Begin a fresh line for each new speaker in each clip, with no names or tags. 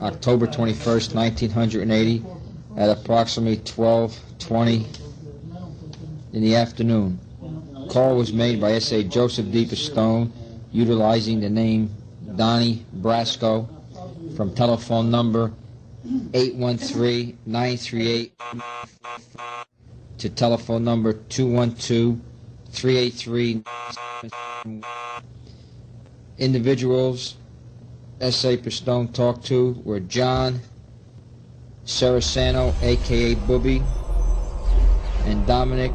October 21st, 1980, at approximately 12:20 in the afternoon. Call was made by S.A. Joseph D. Pistone, utilizing the name Donnie Brasco from telephone number 813-938 to telephone number 212-383. Individuals S.A. Pistone talked to were John Saraceno, a.k.a. Booby, and Dominic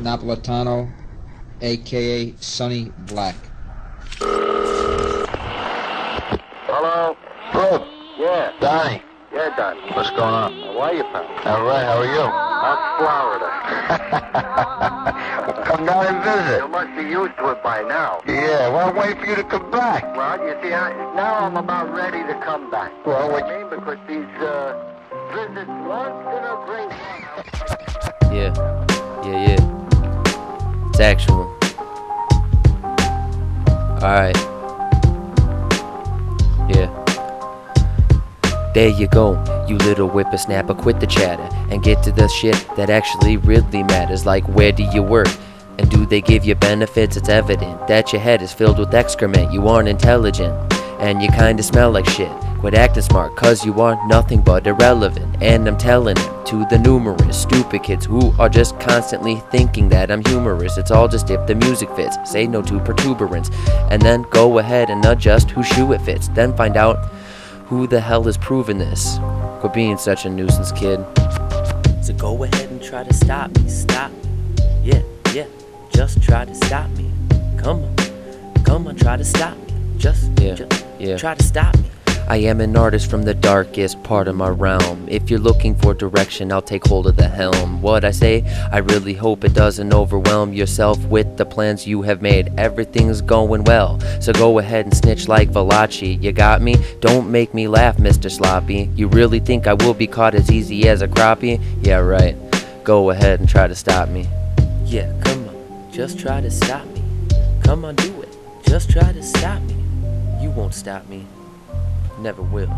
Napolitano, a.k.a. Sonny Black.
Hello?
Bob,
Yeah.
Donnie,
Yeah, Don.
what's going on?
How are you, pal?
All right, how are you?
How's Florida?
well, come down and visit.
You must be used to it by now.
Yeah, well, I'm waiting for you to come back.
Well, you see, I, now I'm about ready to come back.
Well,
I
what-
mean, because these uh, visits once in a great while.
Yeah, yeah, yeah. It's actual. Alright. Yeah. There you go, you little whippersnapper, quit the chatter and get to the shit that actually really matters. Like, where do you work? And do they give you benefits? It's evident that your head is filled with excrement. You aren't intelligent, and you kinda smell like shit. Quit acting smart, cause you aren't nothing but irrelevant. And I'm telling it to the numerous stupid kids who are just constantly thinking that I'm humorous. It's all just if the music fits. Say no to protuberance, and then go ahead and adjust whose shoe it fits. Then find out who the hell is proving this. Quit being such a nuisance, kid. So go ahead and try to stop me. Stop. Yeah, yeah. Just try to stop me. Come on. Come on, try to stop me. Just,
Yeah,
just
yeah.
try to stop me. I am an artist from the darkest part of my realm. If you're looking for direction, I'll take hold of the helm. What I say, I really hope it doesn't overwhelm yourself with the plans you have made. Everything's going well, so go ahead and snitch like Valachi. You got me? Don't make me laugh, Mr. Sloppy. You really think I will be caught as easy as a crappie? Yeah, right. Go ahead and try to stop me. Yeah, come on, just try to stop me. Come on, do it. Just try to stop me. You won't stop me. Never will.